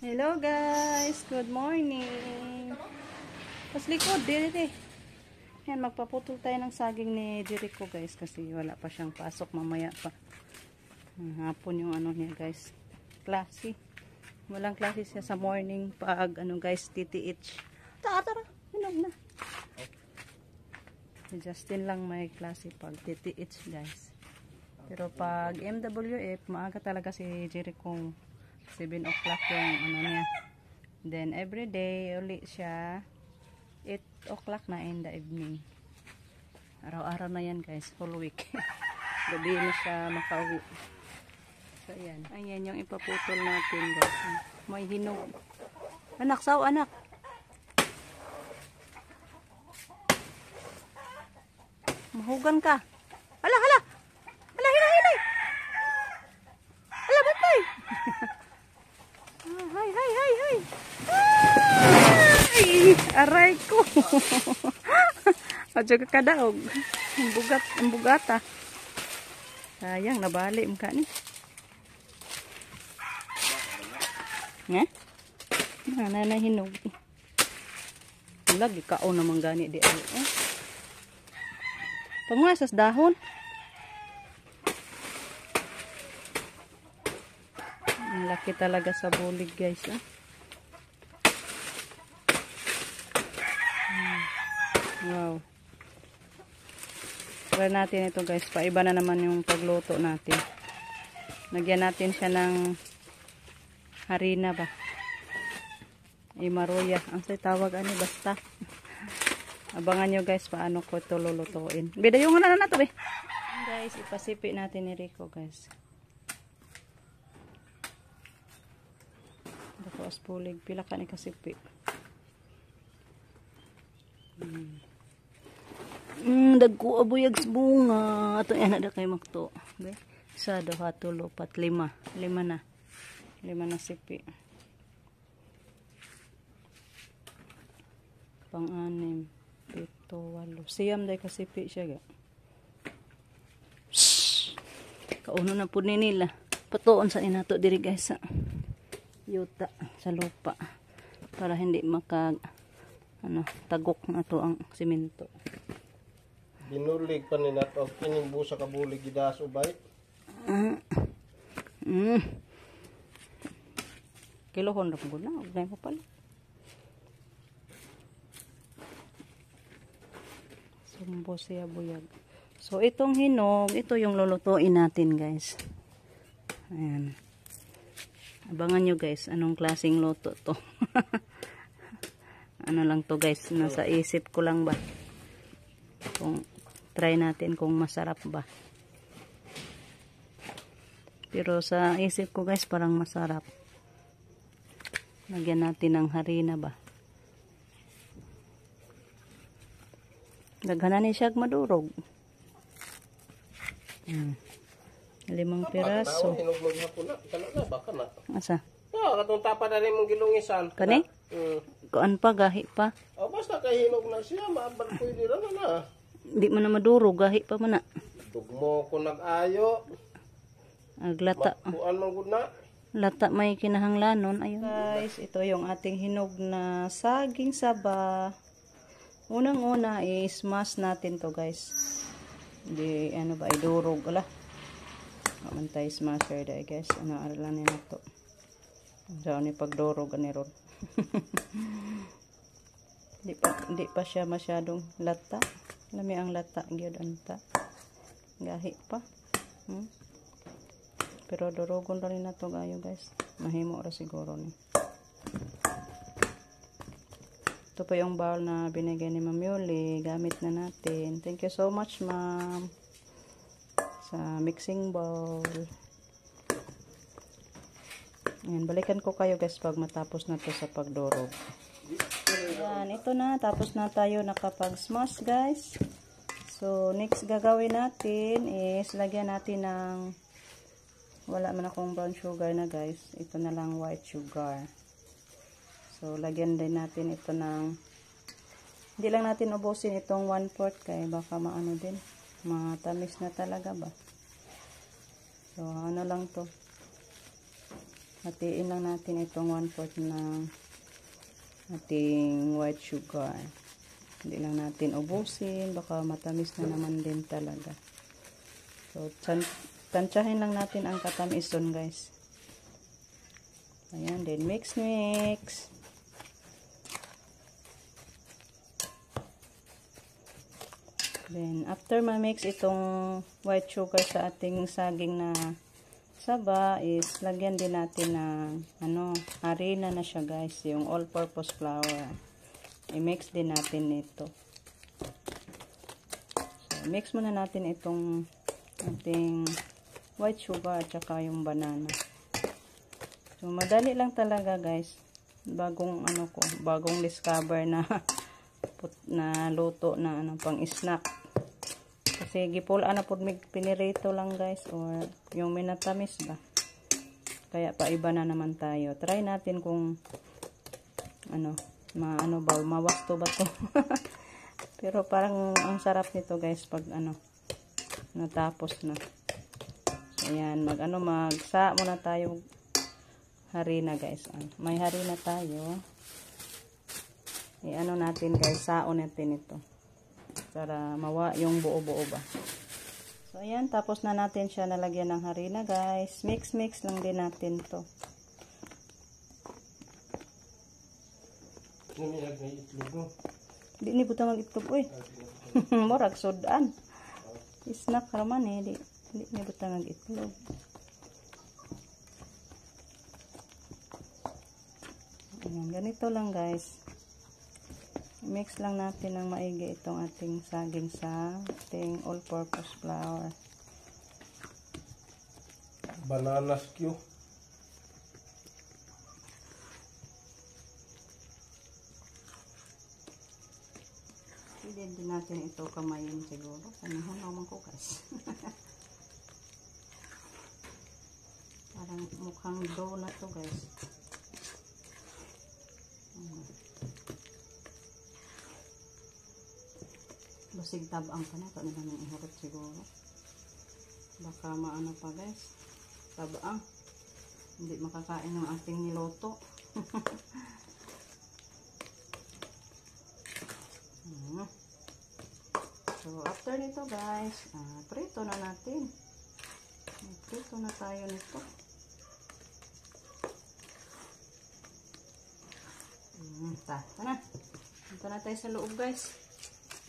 Hello guys, good morning. Pas likod, dito Yan, magpaputol tayo ng saging ni Jericho guys kasi wala pa siyang pasok mamaya pa. Hapon yung ano niya guys. Klase. Walang klase siya sa morning pag ano guys, TTH. Tara, tara. Hinog na. Si Justin lang may klase pag TTH guys. Pero pag MWF, maaga talaga si Jericho 7 o'clock yung ano niya. Then every day uli siya 8 o'clock na in the evening. Araw-araw na yan guys, full week. Gabi na siya makauwi. So ayan, ayan yung ipaputol natin guys. May hinog. Anak, saw anak. Mahugan ka. Hala, hala. Aray ko. Adyo ka kadaog. Ang bugat, ang bugata. Sayang, nabali mo ka ni. Nga? Nga, na hinog. Lagi kao naman gani di ay. Eh. Panguasas dahon. Ang laki talaga sa bulig guys. Ah. Wow. Try natin ito guys. Paiba na naman yung pagluto natin. Nagyan natin siya ng harina ba. Imaruya. Ang say tawag ani basta. Abangan nyo guys paano ko ito lulutuin. Bida yung ano na to be. Guys, ipasipi natin ni Rico guys. Dako as pulig. Pila ka ni kasipi. Hmm. Mm, dagko abuyag sa bunga. Ato yan na kay makto. Okay? Isa, duha, tulo, pat, lima. Lima na. Lima na sipi. Pang-anim. Pito, walo. Siyam day kasipi siya ga. Kauno na po ni nila. Patuon sa inato diri guys sa yuta sa lupa para hindi maka ano tagok na to ang simento. Binulig pa ni nato og kining busa ka bulig gidas ubay. Mm. Kilohon ra po na, og mo pala. Sumbo siya buyag. So itong hinog, ito yung lulutuin natin, guys. Ayan. Abangan nyo guys, anong klaseng luto to. ano lang to guys, nasa isip ko lang ba. Kung try natin kung masarap ba. Pero sa isip ko guys, parang masarap. Lagyan natin ng harina ba. Daghanan ni siya madurog. Hmm. Limang piraso. Asa? Ah, katong tapa na rin mong gilungisan. Kani? Mm. Kuan pa, gahi pa. Oh, basta kay hinog na siya, maabar ko yun na na. Di man na madurog, gahi pa man na. Dugmo ko nag-ayo. Aglata. Kuan man gud na. Lata may kinahanglanon. Ayun. Guys, ito yung ating hinog na saging saba. Unang-una is mash natin to guys. Hindi, ano ba, idurog. Ala. Kamantay smasher dahil guys. Ano, aralan na to. So, ni pagdurog ani ron. di pa, di pa siya masyadong lata. Lami ang lata. Gyud anta. Gahi pa. Hmm? Pero durogon rin na to gayo guys. Mahimo ra siguro ni. Ito pa yung bowl na binigay ni Ma'am Yuli. Gamit na natin. Thank you so much ma'am. Sa mixing bowl. Ayan, balikan ko kayo guys pag matapos na to sa pagdurog. Ayan, ito na. Tapos na tayo nakapag-smash guys. So, next gagawin natin is lagyan natin ng wala man akong brown sugar na guys. Ito na lang white sugar. So, lagyan din natin ito ng hindi lang natin ubusin itong 1/4 kay baka maano din. Matamis na talaga ba. So, ano lang to. hatiin lang natin itong 1 fourth ng ating white sugar. Hindi lang natin ubusin, baka matamis na naman din talaga. So, tan tansyahin lang natin ang katamis dun guys. Ayan, then mix mix. Then, after ma-mix itong white sugar sa ating saging na saba is lagyan din natin ng ano, harina na siya guys, yung all-purpose flour. I-mix din natin ito. So, mix muna natin itong ating white sugar at saka yung banana. So, madali lang talaga guys. Bagong ano ko, bagong discover na na luto na ano pang snack. Kasi gipulaan na po mig pinirito lang guys or yung minatamis ba. Kaya pa iba na naman tayo. Try natin kung ano, maano ba, mawasto ba to. Pero parang ang sarap nito guys pag ano, natapos na. So, ayan, mag ano, magsa muna tayo harina guys. May harina tayo. I-ano natin guys, saon natin ito para mawa yung buo-buo ba. So, ayan. Tapos na natin siya nalagyan ng harina, guys. Mix-mix lang din natin to. Di ni butang mag-itlog, uy. Morag sudan. Isnak raman eh. Di, di ni butang mag-itlog. Ayan, ganito lang, guys mix lang natin ng maigi itong ating saging sa ating all-purpose flour. Banana skew. Pwede din natin ito kamayin siguro. Panahon naman guys. Parang mukhang dough na to guys. Basig tabang pa na. Ito na lang ihurot siguro. Baka maano pa guys. Tabang. Hindi makakain ng ating niloto. Hmm. so after nito guys ah, prito na natin. Prito na tayo nito. Hmm, ta, ito na. Ito na tayo sa loob guys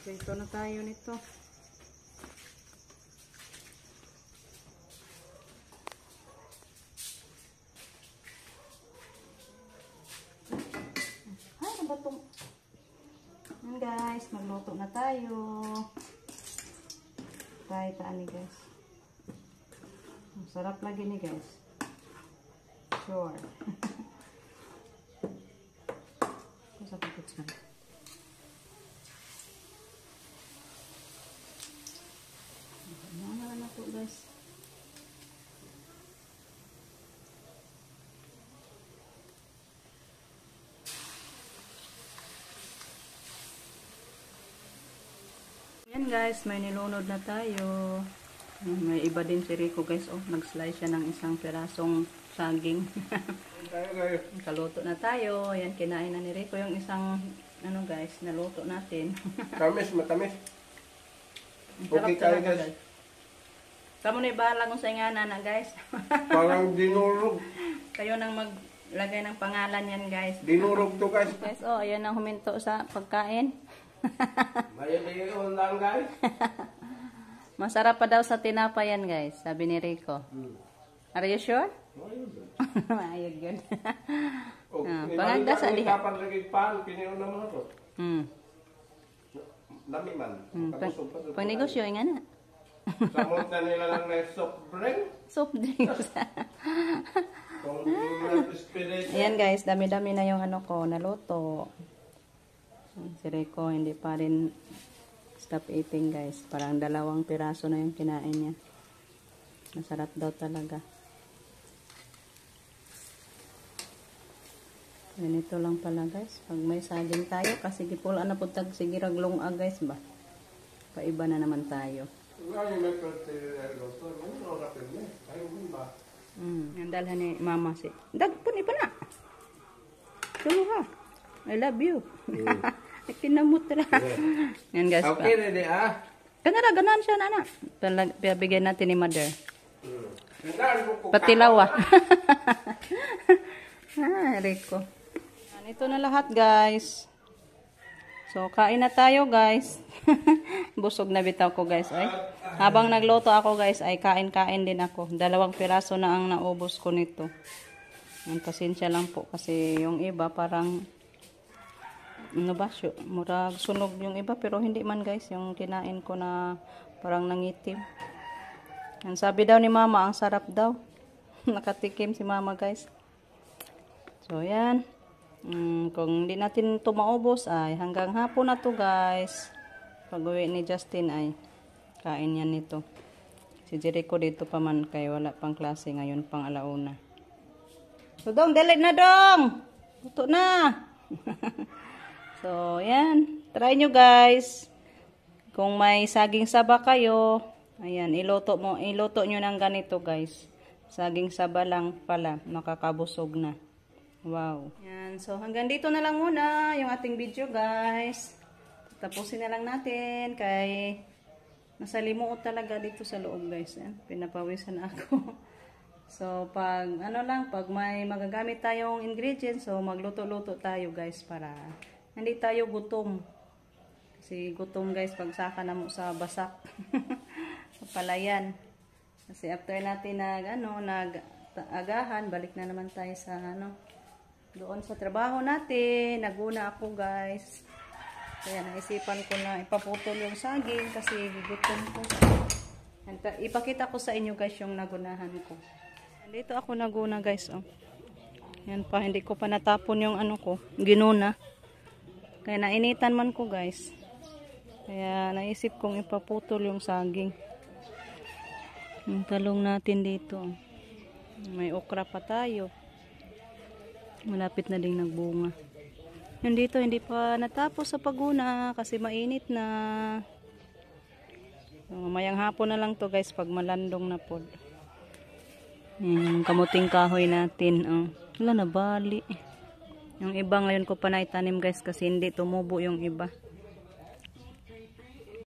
Prito na tayo nito. Ay, ano ba itong... Yan guys, magluto na tayo. Tayo taan ni guys. Ang sarap lagi ni guys. Sure. Sa pagkits na. guys. Yan guys, may nilunod na tayo. May iba din si Rico guys. Oh, nag-slice siya ng isang pirasong saging. Kaluto na tayo. Yan, kinain na ni Rico yung isang ano guys, naluto natin. Tamis, matamis. Okay kayo guys. Kamu na bahala kung sa ingana na guys. Parang dinurog. Kayo nang maglagay ng pangalan yan guys. Dinurog to guys. Guys, oh, ayan ang huminto sa pagkain. Mayan lang guys. Masarap pa daw sa tinapa yan guys, sabi ni Rico. Hmm. Are you sure? Ayog yun. oh, ah, pangagda sa liha. Kapan lagi pan, piniro naman ako. Hmm. Lami man. Hmm. Pang negosyo nga na. Samot na nila lang na soft drink. Soft drinks. Ayan guys, dami-dami na yung ano ko, naluto. Si Rico, hindi pa rin stop eating guys. Parang dalawang piraso na yung kinain niya. Masarap daw talaga. Ganito lang pala guys. Pag may saging tayo, kasi gipulaan na po tag sige raglong ah guys ba. Paiba na naman tayo. Mm. Ang dalhan ni mama si. Dagpon iba na. Tulo ha. I love you. Kinamot na. Yan guys pa. Okay, ready ah. Ganara, ganan siya nana. Talag, bigyan natin ni mother. Ko. Patilawa. ah, Rico. Yan, Ito na lahat guys. So, kain na tayo guys. Busog na bitaw ko guys. Ay. Habang nagluto ako guys, ay kain-kain din ako. Dalawang piraso na ang naubos ko nito. Ang pasensya lang po kasi yung iba parang ba, syu- murag sunog yung iba pero hindi man guys yung kinain ko na parang nangitim. Ang sabi daw ni mama, ang sarap daw. Nakatikim si mama guys. So yan. Mm, kung hindi natin ito maubos ay hanggang hapon na to guys. Pag uwi ni Justin ay kain yan nito. Si Jericho dito pa man kay wala pang klase ngayon pang alauna. So dong, delete na dong! Luto na! so yan. Try nyo guys. Kung may saging saba kayo, ayan, iluto mo, iluto nyo ng ganito guys. Saging saba lang pala, makakabusog na. Wow. Yan, so hanggang dito na lang muna yung ating video guys. Tapusin na lang natin kay nasalimuot talaga dito sa loob guys. Yan, pinapawisan ako. so pag ano lang, pag may magagamit tayong ingredients, so magluto-luto tayo guys para hindi tayo gutom. Kasi gutom guys pag saka na mo sa basak. sa palayan. Kasi after natin nag ano, nag agahan, balik na naman tayo sa ano, doon sa trabaho natin. Naguna ako guys. Kaya naisipan ko na ipaputol yung saging kasi gutom ko. And, ta- ipakita ko sa inyo guys yung nagunahan ko. Dito ako naguna guys. Oh. Yan pa, hindi ko pa natapon yung ano ko, ginuna. Kaya nainitan man ko guys. Kaya naisip kong ipaputol yung saging. Yung talong natin dito. May okra pa tayo. Malapit na ding nagbunga. Yung dito hindi pa natapos sa paguna kasi mainit na. Mamayang hapon na lang to guys pag malandong na pod. Yung kamuting kahoy natin. Oh. Wala na bali. Yung iba ngayon ko pa naitanim guys kasi hindi tumubo yung iba.